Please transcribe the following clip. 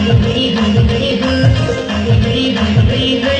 Breathe, breathe, breathe, baby, breathe, breathe.